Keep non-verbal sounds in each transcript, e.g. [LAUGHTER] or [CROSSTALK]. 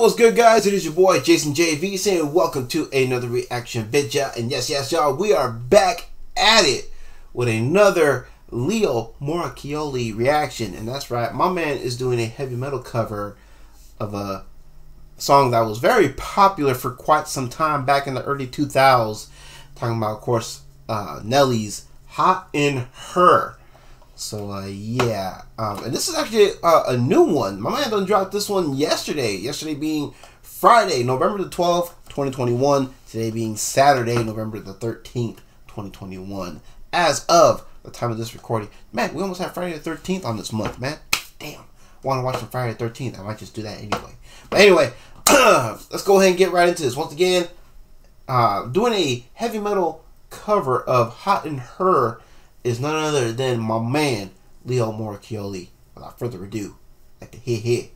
What's good, guys? It is your boy Jason Jay V saying welcome to another reaction video. And yes, yes, y'all, we are back at it with another Leo Moracchioli reaction. And that's right, my man is doing a heavy metal cover of a song that was very popular for quite some time back in the early 2000s. Talking about, of course, uh, Nelly's Hot in Herre. So uh, yeah, um, and this is actually uh, a new one. My man done dropped this one yesterday. Yesterday being Friday, November the twelfth, twenty twenty one. Today being Saturday, November the thirteenth, twenty twenty one. As of the time of this recording, man, we almost have Friday the thirteenth on this month, man. Damn, want to watch some Friday the thirteenth? I might just do that anyway. But anyway, [CLEARS THROAT] let's go ahead and get right into this. Once again, uh, doing a heavy metal cover of "Hot in Herre." Is none other than my man, Leo Moracchioli. Without further ado, let the hit hit.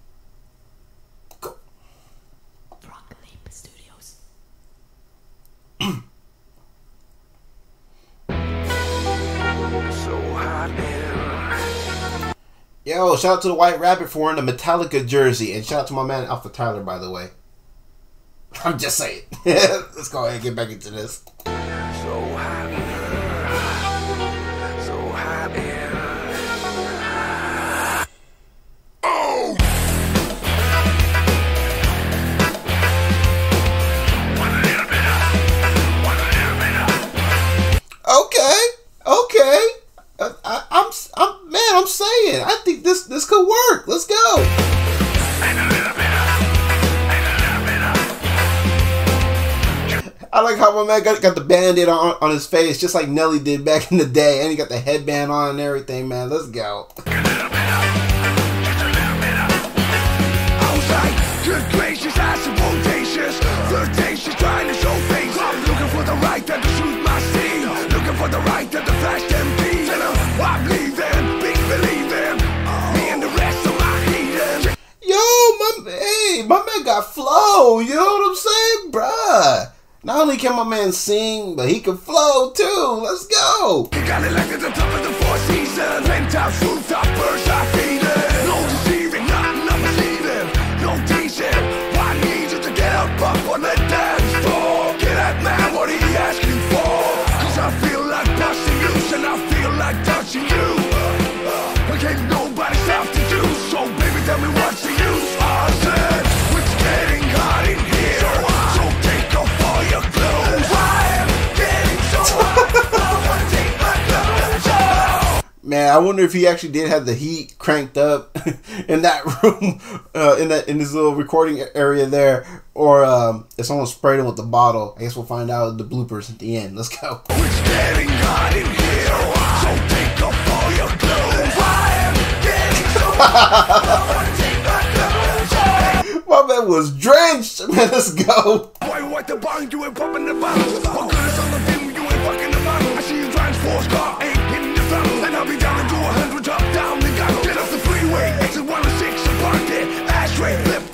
Go. Studios. Yo, shout out to the White Rabbit for wearing the Metallica jersey. And shout out to my man Alpha Tyler, by the way. [LAUGHS] I'm just saying. [LAUGHS] Let's go ahead and get back into this. I think this this could work. Let's go. I like how my man got, got the band-aid on, on his face, just like Nelly did back in the day. And he got the headband on and everything, man. Let's go. Good gracious, I Flirtatious, trying to show face Looking for the right to shoot my Looking for the right only can my man sing, but he can flow too. Let's go. You got top of the four seasons. First I it. No deceiving, not enough. No. I need you to get up, Man, I wonder if he actually did have the heat cranked up [LAUGHS] in that room, [LAUGHS] uh, in that in this little recording area there, or um, if someone sprayed him with the bottle. I guess we'll find out the bloopers at the end. Let's go. It's getting hot in here, so take off all your clothes. [LAUGHS] My man was drenched. Man, let's go. Boy, what the bong you ain't popping the bottle? What good is on the film you ain't fucking the bottle? I see you Ashtray, flip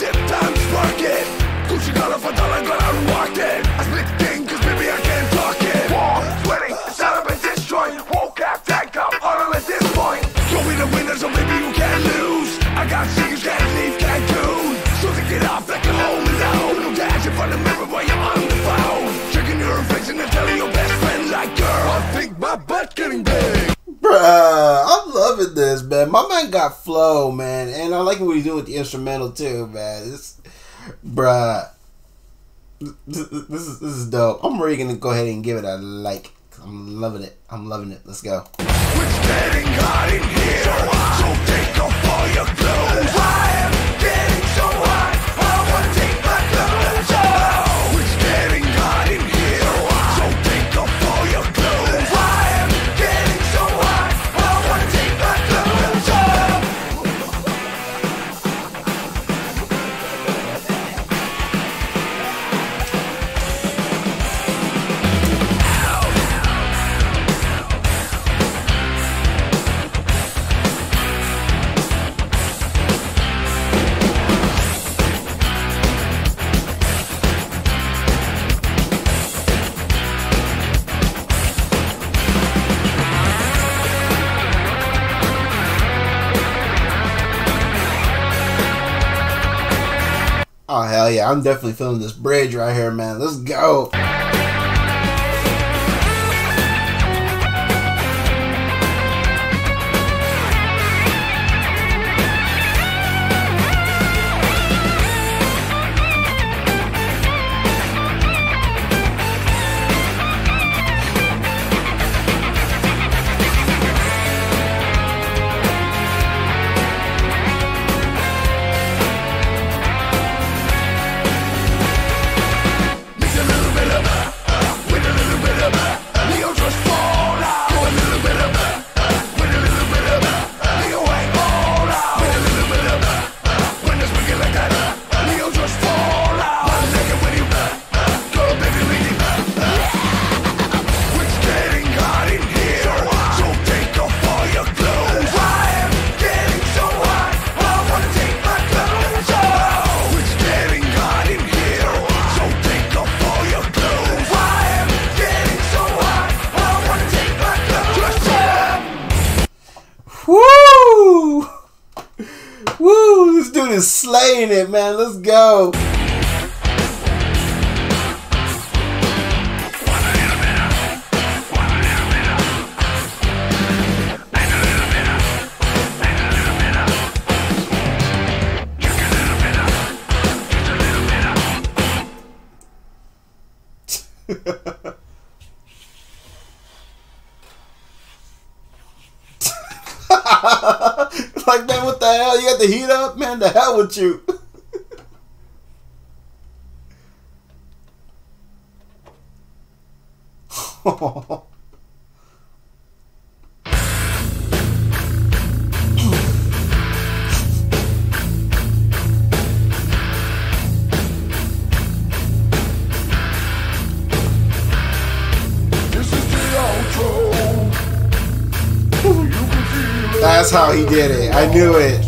And I like what he's doing with the instrumental, too, man. This, bruh. This, this, is, this is dope. I'm really to go ahead and give it a like. I'm loving it. I'm loving it. Let's go. It's getting hot in here, so take off all your clothes. Oh hell yeah, I'm definitely feeling this bridge right here, man. Let's go. Man. Let's go. [LAUGHS] like, man, what the hell? You got the heat up? Man, the hell with you. That's how he did it. I knew it.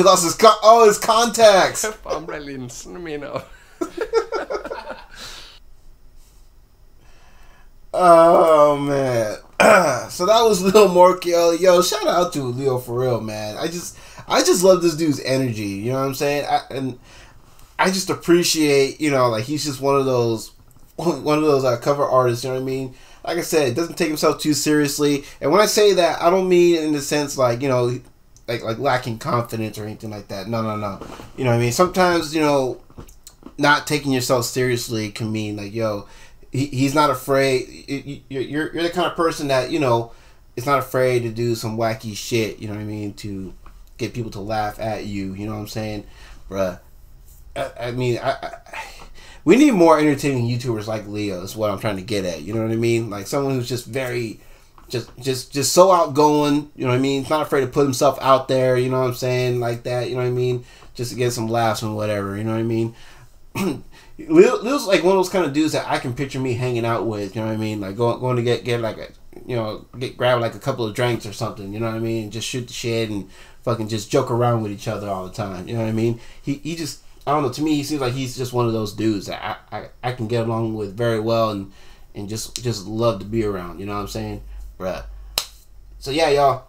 he lost his con- oh his contacts. Fan ble linsene mine av. Oh man. [CLEARS THROAT] so that was Leo Morkiel. Yo, shout out to Leo for real, man. I just I just love this dude's energy. You know what I'm saying? I, and I just appreciate, you know, like he's just one of those [LAUGHS] one of those uh, cover artists. You know what I mean? Like I said, doesn't take himself too seriously. And when I say that, I don't mean in the sense like you know, like like lacking confidence or anything like that. No, no, no. You know what I mean? Sometimes you know, not taking yourself seriously can mean like yo, he, he's not afraid. You- you- You're you're the kind of person that you know is not afraid to do some wacky shit. You know what I mean? To get people to laugh at you. You know what I'm saying, bruh? I, I mean, I, I we need more entertaining YouTubers like Leo. Is what I'm trying to get at. You know what I mean? Like someone who's just very, just just just so outgoing. You know what I mean? He's not afraid to put himself out there. You know what I'm saying? Like that. You know what I mean? Just to get some laughs and whatever. You know what I mean? [CLEARS THROAT] Lil, Lil's like one of those kind of dudes that I can picture me hanging out with. You know what I mean? Like going going to get get like a you know get grab like a couple of drinks or something. You know what I mean? Just shoot the shit and fucking just joke around with each other all the time. You know what I mean? He he just I don't know. To me, he seems like he's just one of those dudes that I, I, I can get along with very well, and and just just love to be around. You know what I'm saying, bruh. So yeah, y'all.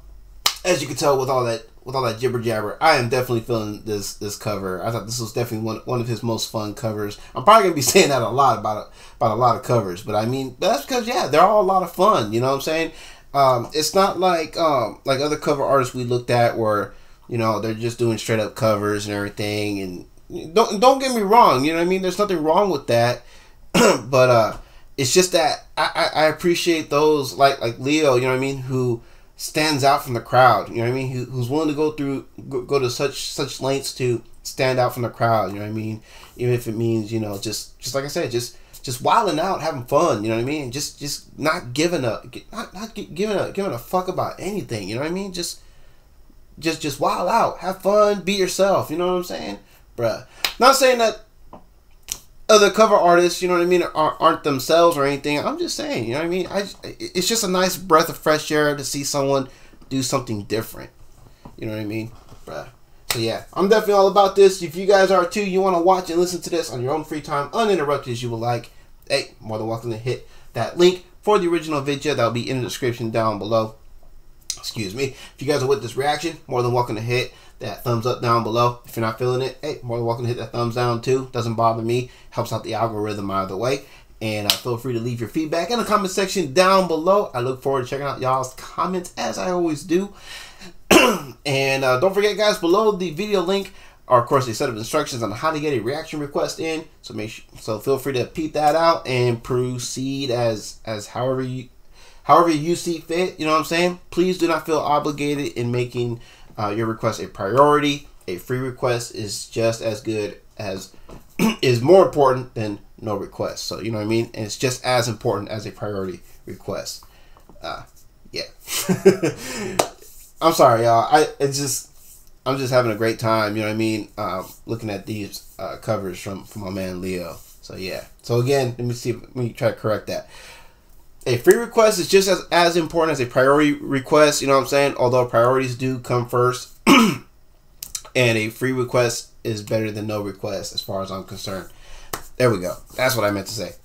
As you can tell with all that with all that jibber jabber, I am definitely feeling this this cover. I thought this was definitely one one of his most fun covers. I'm probably gonna be [LAUGHS] saying that a lot about about a lot of covers, but I mean that's because yeah, they're all a lot of fun. You know what I'm saying? Um, it's not like um, like other cover artists we looked at where you know they're just doing straight up covers and everything. And don't don't get me wrong, you know what I mean. There's nothing wrong with that, [CLEARS THROAT] but uh, it's just that I, I, I appreciate those like like Leo, you know what I mean, who stands out from the crowd. You know what I mean? Who, who's willing to go through go, go to such such lengths to stand out from the crowd. You know what I mean? Even if it means you know just just like I said, just just wilding out, having fun. You know what I mean? Just just not giving a not not giving a giving a fuck about anything. You know what I mean? Just just just wild out, have fun, be yourself. You know what I'm saying, bruh? Not saying that other cover artists, you know what I mean, aren't themselves or anything. I'm just saying, you know what I mean. I it's just a nice breath of fresh air to see someone do something different. You know what I mean, bruh. So yeah, I'm definitely all about this. If you guys are too, you want to watch and listen to this on your own free time, uninterrupted as you would like. Hey, more than welcome to hit that link for the original video that'll be in the description down below. Excuse me. If you guys are with this reaction, more than welcome to hit that thumbs up down below. If you're not feeling it, hey, more than welcome to hit that thumbs down too. Doesn't bother me. Helps out the algorithm either way. And uh, feel free to leave your feedback in the comment section down below. I look forward to checking out y'all's comments as I always do. [CLEARS THROAT] and uh, don't forget, guys, below the video link are, of course, a set of instructions on how to get a reaction request in. So make sure, so feel free to peep that out and proceed as as however you however you see fit. You know what I'm saying? Please do not feel obligated in making uh, your request a priority. A free request is just as good as [CLEARS THROAT] is more important than no request. So you know what I mean. And it's just as important as a priority request. Uh, yeah. [LAUGHS] I'm sorry, y'all. I it's just I'm just having a great time. You know what I mean? Um, looking at these uh, covers from from my man Leo. So yeah. So again, let me see. Let me try to correct that a free request is just as, as important as a priority request, you know what I'm saying? Although priorities do come first. [CLEARS THROAT] and a free request is better than no request as far as I'm concerned. There we go. That's what I meant to say.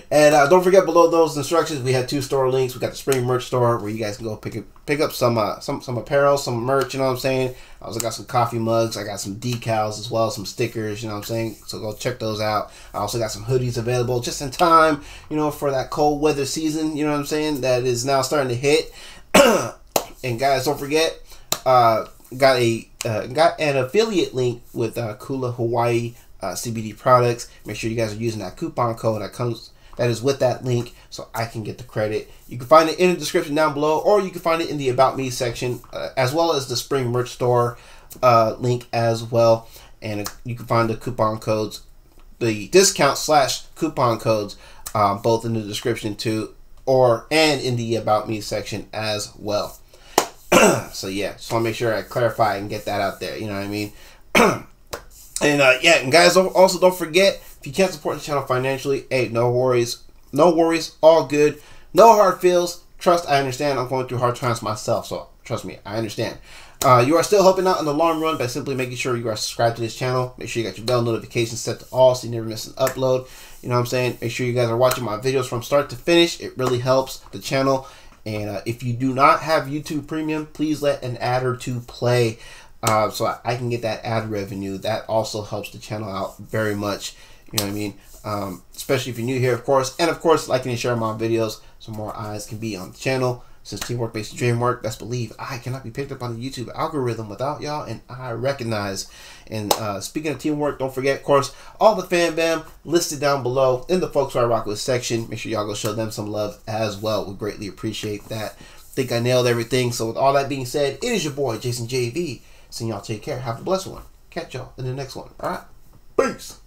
[LAUGHS] and uh, don't forget below those instructions, we have two store links. We got the spring merch store where you guys can go pick up, pick up some uh, some some apparel, some merch. You know what I'm saying? I also got some coffee mugs. I got some decals as well, some stickers. You know what I'm saying? So go check those out. I also got some hoodies available just in time. You know for that cold weather season. You know what I'm saying? That is now starting to hit. [COUGHS] and guys, don't forget. Uh, got a uh, got an affiliate link with uh, Kula Hawaii uh, CBD products. Make sure you guys are using that coupon code that comes that is with that link so I can get the credit. You can find it in the description down below or you can find it in the About Me section uh, as well as the Spring Merch Store uh, link as well. And you can find the coupon codes, the discount slash coupon codes uh, both in the description too or and in the About Me section as well. [CLEARS THROAT] so yeah, just want to make sure I clarify and get that out there. You know what I mean? [CLEARS THROAT] And uh, yeah, and guys, also don't forget if you can't support the channel financially, hey, no worries, no worries, all good, no hard feels. Trust, I understand. I'm going through hard times myself, so trust me, I understand. Uh, you are still helping out in the long run by simply making sure you are subscribed to this channel. Make sure you got your bell notifications set to all so you never miss an upload. You know what I'm saying? Make sure you guys are watching my videos from start to finish. It really helps the channel. And uh, if you do not have YouTube Premium, please let an ad or two play uh, so I can get that ad revenue. That also helps the channel out very much. You know what I mean? Um, especially if you're new here, of course. And of course, liking and sharing my videos so more eyes can be on the channel. Since teamwork makes the dream work, best believe I cannot be picked up on the YouTube algorithm without y'all, and I recognize. And uh, speaking of teamwork, don't forget, of course, all the fan bam listed down below in the folks I rock with section. Make sure y'all go show them some love as well. We greatly appreciate that. Think I nailed everything. So with all that being said, it is your boy Jason Jay V. So y'all take care. Have a blessed one. Catch y'all in the next one. All right. Peace.